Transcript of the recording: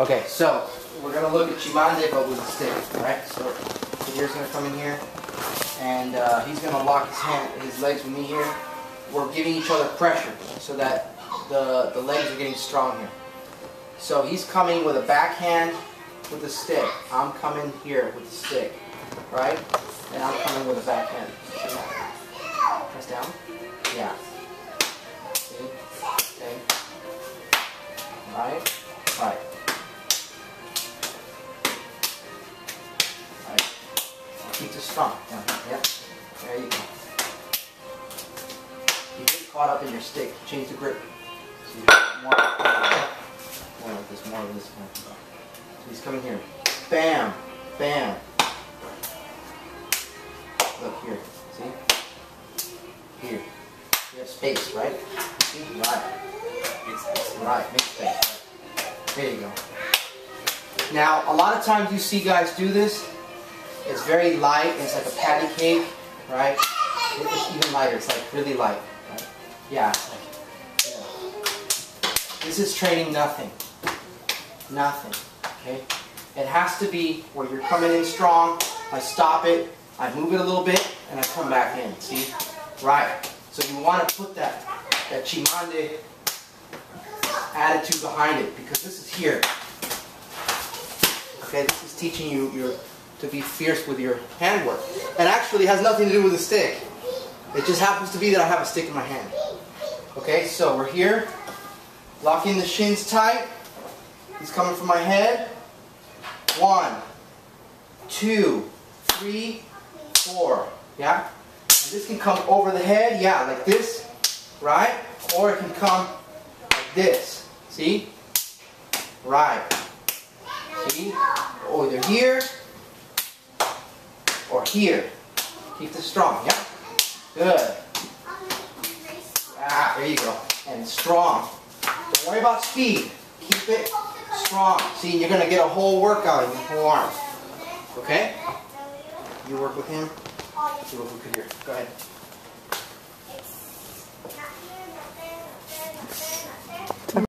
Okay, so we're gonna look at Cimande but with a stick, alright? So Kadir's gonna come in here and uh, he's gonna lock his hand, his legs with me here. We're giving each other pressure so that the, the legs are getting strong here. So he's coming with a backhand with a stick. I'm coming here with a stick, right? And I'm coming with a backhand. Press down. Yeah. See? Okay. Right. Right. Right. Keep this strong. Down. Yep. There you go. You get caught up in your stick. Change the grip. So more, more like this, more of this. More. So he's coming here. Bam. Bam. Look here. See? Here. You have space, right? See? Right. Right. Make space. There you go. Now, a lot of times you see guys do this. It's very light. It's like a patty cake, right? It's even lighter. It's like really light. Right? Yeah. Like, yeah. This is training nothing. Nothing. Okay? It has to be where you're coming in strong. I stop it. I move it a little bit, and I come back in. See? Right. So you want to put that that Cimande attitude behind it because this is here. Okay, this is teaching you your to be fierce with your handwork. And actually has nothing to do with the stick. It just happens to be that I have a stick in my hand. Okay, so we're here. Locking the shins tight. He's coming from my head. One, two, three, four. Yeah? And this can come over the head, yeah, like this, right? Or it can come like this. See? Right. See? Oh, or either here or here. Keep this strong, yeah? Good. Ah, there you go. And strong. Don't worry about speed. Keep it strong. See, you're going to get a whole workout in your whole arm. Okay? You work with him. You work with Kadir. Go ahead.